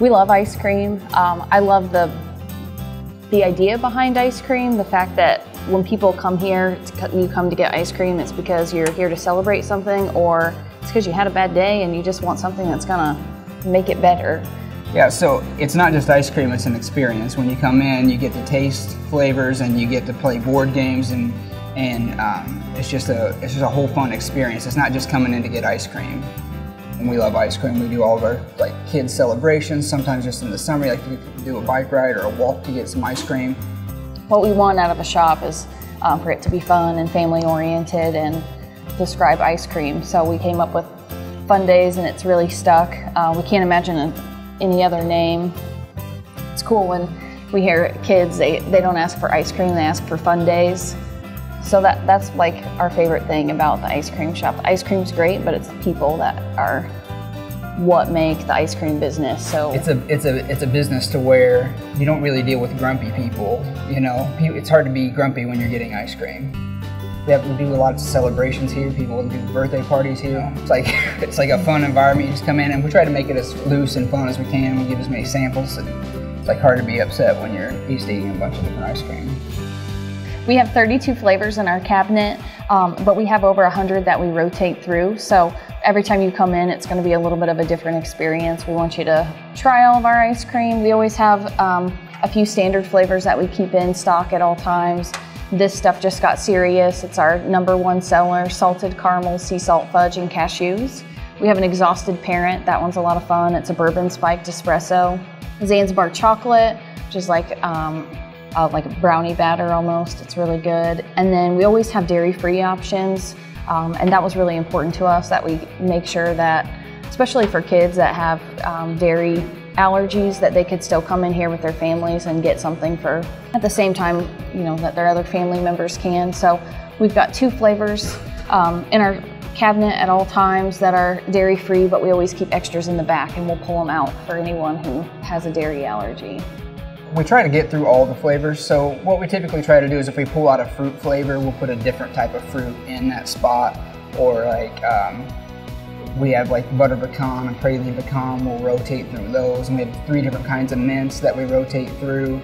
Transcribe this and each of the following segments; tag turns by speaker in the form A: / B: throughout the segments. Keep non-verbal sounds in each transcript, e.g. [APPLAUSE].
A: We love ice cream. Um, I love the the idea behind ice cream, the fact that when people come here, you come to get ice cream, it's because you're here to celebrate something or it's because you had a bad day and you just want something that's gonna make it better.
B: Yeah, so it's not just ice cream, it's an experience. When you come in, you get to taste flavors and you get to play board games and and um, it's just a it's just a whole fun experience. It's not just coming in to get ice cream. And we love ice cream. We do all of our like kids celebrations. Sometimes just in the summer, like we do a bike ride or a walk to get some ice cream.
A: What we want out of a shop is um, for it to be fun and family oriented and describe ice cream. So we came up with Fundae's, and it's really stuck. Uh, we can't imagine any other name. It's cool when we hear kids they, they don't ask for ice cream, they ask for Fundae's. So that that's like our favorite thing about the ice cream shop. The ice cream's great, but it's the people that are what make the ice cream business. So
B: it's a it's a it's a business to where you don't really deal with grumpy people. You know, it's hard to be grumpy when you're getting ice cream. We have to do a lot of celebrations here. People do birthday parties here. It's like [LAUGHS] it's like a fun environment. You just come in and we try to make it as loose and fun as we can. We give as many samples. It's like hard to be upset when you're eating a bunch of different ice cream.
A: We have 32 flavors in our cabinet, um, but we have over 100 that we rotate through. So every time you come in, it's going to be a little bit of a different experience. We want you to try all of our ice cream. We always have um, a few standard flavors that we keep in stock at all times. This stuff just got serious. It's our number one seller, salted caramel, sea salt fudge, and cashews. We have an exhausted parent. That one's a lot of fun. It's a bourbon spiked espresso. Zanzibar chocolate, which is like um, uh, like a brownie batter almost. It's really good. And then we always have dairy-free options. Um, and that was really important to us that we make sure that, especially for kids that have um, dairy allergies, that they could still come in here with their families and get something for at the same time, you know, that their other family members can. So we've got two flavors um, in our cabinet at all times that are dairy free, but we always keep extras in the back and we'll pull them out for anyone who has a dairy allergy.
B: We try to get through all the flavors. So what we typically try to do is if we pull out a fruit flavor, we'll put a different type of fruit in that spot. Or like um, we have like butter pecan and praline pecan, we'll rotate through those. And we have three different kinds of mints that we rotate through.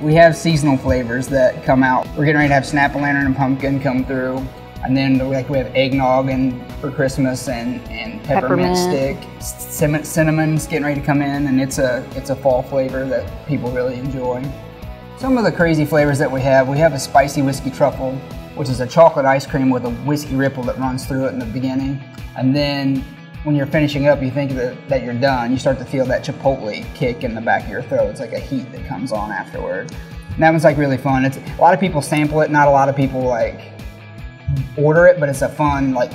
B: We have seasonal flavors that come out. We're getting ready to have snap-o-lantern and pumpkin come through. And then like we have eggnog and for Christmas and, and peppermint, peppermint. stick. Cinnamon's getting ready to come in and it's a it's a fall flavor that people really enjoy. Some of the crazy flavors that we have, we have a spicy whiskey truffle, which is a chocolate ice cream with a whiskey ripple that runs through it in the beginning. And then when you're finishing up, you think that, that you're done, you start to feel that chipotle kick in the back of your throat. It's like a heat that comes on afterward. And that one's like really fun. It's a lot of people sample it, not a lot of people like order it, but it's a fun like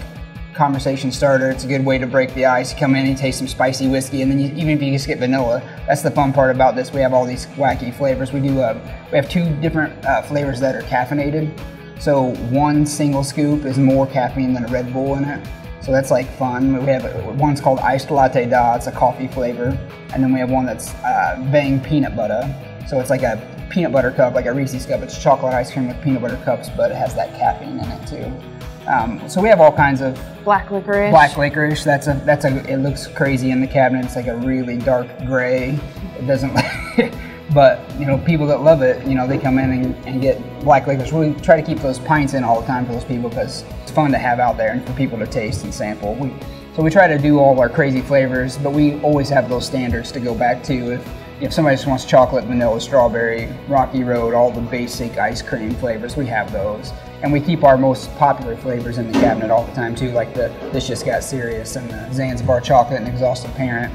B: conversation starter. It's a good way to break the ice. Come in and taste some spicy whiskey, and then you, even if you just get vanilla, that's the fun part about this. We have all these wacky flavors. We do uh, we have two different uh, flavors that are caffeinated. So one single scoop is more caffeine than a Red Bull in it. So that's like fun. We have one's called iced latte da. It's a coffee flavor, and then we have one that's uh, Bang peanut butter. So it's like a peanut butter cup, like a Reese's cup. It's chocolate ice cream with peanut butter cups, but it has that caffeine in it too. Um, so we have all kinds of
A: black licorice.
B: Black licorice. That's a that's a. It looks crazy in the cabinet. It's like a really dark gray. It doesn't. [LAUGHS] but you know, people that love it, you know, they come in and, and get black licorice. We try to keep those pints in all the time for those people because it's fun to have out there and for people to taste and sample. We, so we try to do all of our crazy flavors, but we always have those standards to go back to if if somebody just wants chocolate, vanilla, strawberry, Rocky Road, all the basic ice cream flavors, we have those. And we keep our most popular flavors in the cabinet all the time too, like the This Just Got Serious and the Zanzibar Chocolate and Exhausted Parent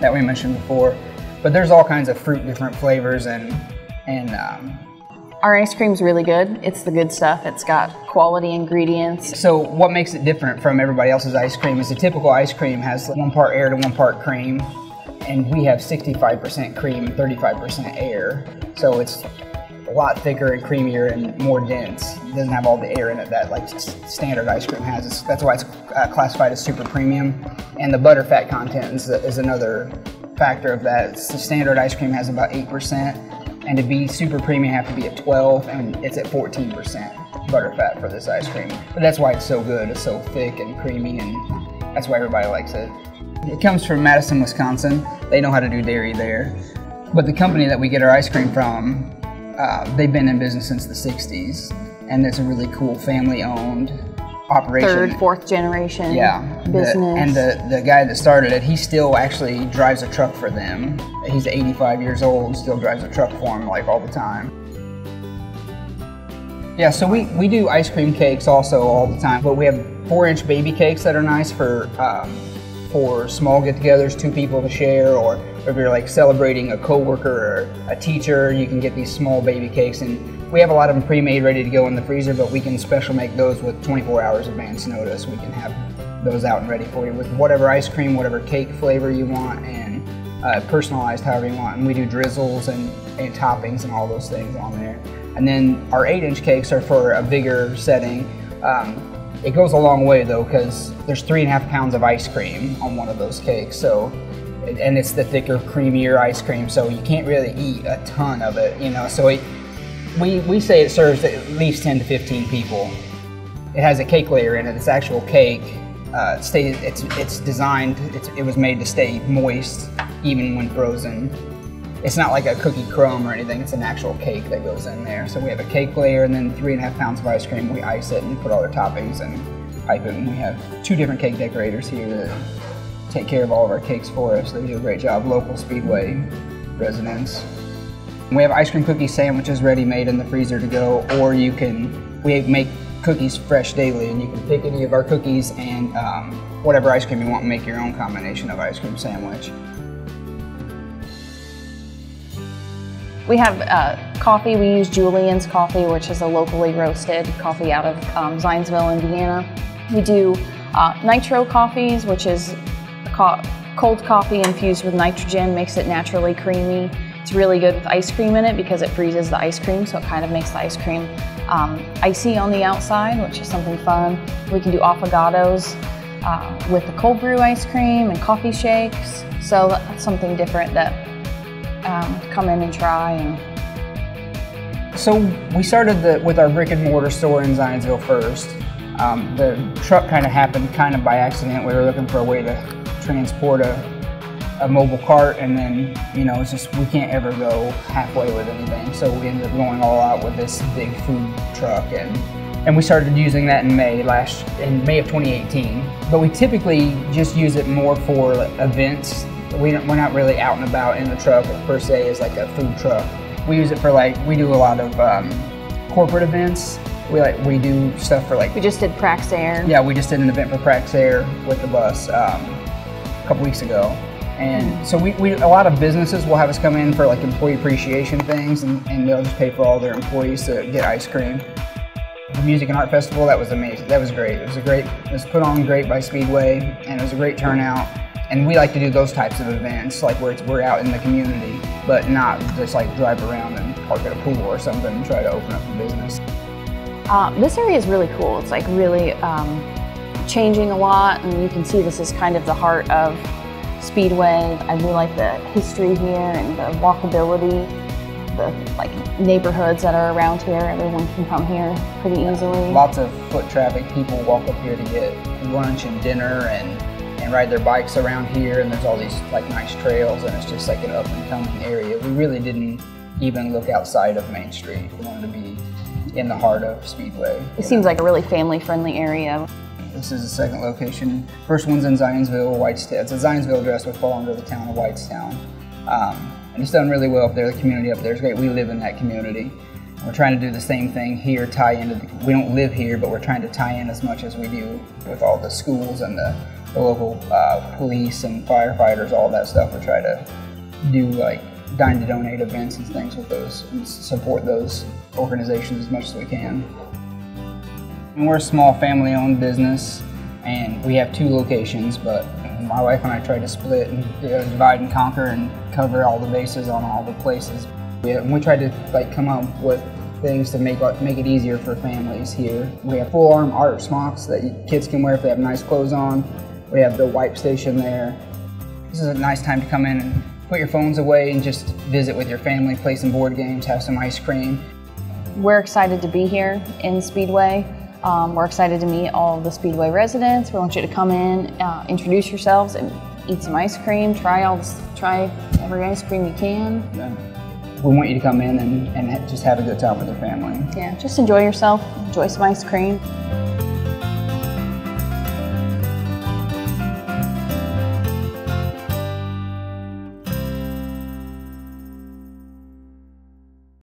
B: that we mentioned before. But there's all kinds of fruit different flavors and, and um,
A: our ice cream's really good. It's the good stuff. It's got quality ingredients.
B: So what makes it different from everybody else's ice cream is a typical ice cream has one part air to one part cream and we have 65% cream and 35% air. So it's a lot thicker and creamier and more dense. It doesn't have all the air in it that like standard ice cream has. It's, that's why it's uh, classified as super premium. And the butter fat content is, is another factor of that. The standard ice cream has about 8%, and to be super premium, you have to be at 12, and it's at 14% butter fat for this ice cream. But that's why it's so good. It's so thick and creamy and That's why everybody likes it. It comes from Madison, Wisconsin. They know how to do dairy there. But the company that we get our ice cream from, uh, they've been in business since the 60s. And it's a really cool family owned operation.
A: Third, fourth generation
B: yeah,
A: business.
B: The, and the, the guy that started it, he still actually drives a truck for them. He's 85 years old and still drives a truck for them like all the time. Yeah, so we, we do ice cream cakes also all the time, but we have four inch baby cakes that are nice for um, for small get-togethers, two people to share, or if you're like celebrating a coworker or a teacher, you can get these small baby cakes. And we have a lot of them pre-made, ready to go in the freezer, but we can special make those with 24 hours advance notice. We can have those out and ready for you with whatever ice cream, whatever cake flavor you want, and uh, personalized however you want. And we do drizzles and, and toppings and all those things on there. And then our 8-inch cakes are for a bigger setting. Um, it goes a long way though, because there's three and a half pounds of ice cream on one of those cakes. So, and it's the thicker, creamier ice cream, so you can't really eat a ton of it, you know. So it, we we say it serves at least 10 to 15 people. It has a cake layer in it. It's actual cake. Uh, it's it's designed. It's, it was made to stay moist even when frozen. It's not like a cookie crumb or anything, it's an actual cake that goes in there. So we have a cake layer and then three and a half pounds of ice cream. We ice it and put all our toppings and pipe it. And we have two different cake decorators here that take care of all of our cakes for us. They do a great job, local Speedway residents. We have ice cream cookie sandwiches ready made in the freezer to go, or you can, we make cookies fresh daily and you can pick any of our cookies and um, whatever ice cream you want and make your own combination of ice cream sandwich.
A: We have uh, coffee. We use Julian's Coffee, which is a locally roasted coffee out of um, Zionsville, Indiana. We do uh, nitro coffees, which is co cold coffee infused with nitrogen, makes it naturally creamy. It's really good with ice cream in it because it freezes the ice cream, so it kind of makes the ice cream um, icy on the outside, which is something fun. We can do affogatos uh, with the cold brew ice cream and coffee shakes. So that's something different that um, come in and try. And
B: so we started the, with our brick and mortar store in Zionsville first. Um, the truck kind of happened kind of by accident. We were looking for a way to transport a, a mobile cart, and then you know it's just we can't ever go halfway with anything. So we ended up going all out with this big food truck and and we started using that in May last in May of 2018. But we typically just use it more for events we we're not really out and about in the truck per se as like a food truck. We use it for like we do a lot of um, corporate events. We like we do stuff for like
A: we just did Praxair.
B: Yeah, we just did an event for Praxair with the bus um, a couple weeks ago. And mm-hmm. so we, we, a lot of businesses will have us come in for like employee appreciation things and, and they'll just pay for all their employees to get ice cream. The Music and Art Festival, that was amazing. That was great. It was a great, it was put on great by Speedway and it was a great turnout. And we like to do those types of events, like where we're out in the community, but not just like drive around and park at a pool or something and try to open up a business.
A: Uh, this area is really cool. It's like really um, changing a lot, and you can see this is kind of the heart of Speedway. I really like the history here and the walkability, the like neighborhoods that are around here. Everyone can come here pretty easily.
B: Lots of foot traffic. People walk up here to get lunch and dinner and and ride their bikes around here and there's all these like nice trails and it's just like an up and coming area. We really didn't even look outside of Main Street. We wanted to be in the heart of Speedway.
A: It seems know. like a really family friendly area.
B: This is the second location. First one's in Zionsville, Whitestown. It's a Zionsville address, we fall under the town of Whitestown. Um, and it's done really well up there. The community up there is great. We live in that community. We're trying to do the same thing here, tie into the, we don't live here, but we're trying to tie in as much as we do with all the schools and the the local uh, police and firefighters, all that stuff. We try to do like dine to donate events and things with those and support those organizations as much as we can. And we're a small family owned business and we have two locations, but my wife and I try to split and divide and conquer and cover all the bases on all the places. We, we try to like come up with things to make make it easier for families here. We have full arm art smocks that kids can wear if they have nice clothes on. We have the wipe station there. This is a nice time to come in and put your phones away and just visit with your family, play some board games, have some ice cream.
A: We're excited to be here in Speedway. Um, we're excited to meet all the Speedway residents. We want you to come in, uh, introduce yourselves, and eat some ice cream. Try all this, try every ice cream you can.
B: We want you to come in and, and just have a good time with your family.
A: Yeah, just enjoy yourself. Enjoy some ice cream.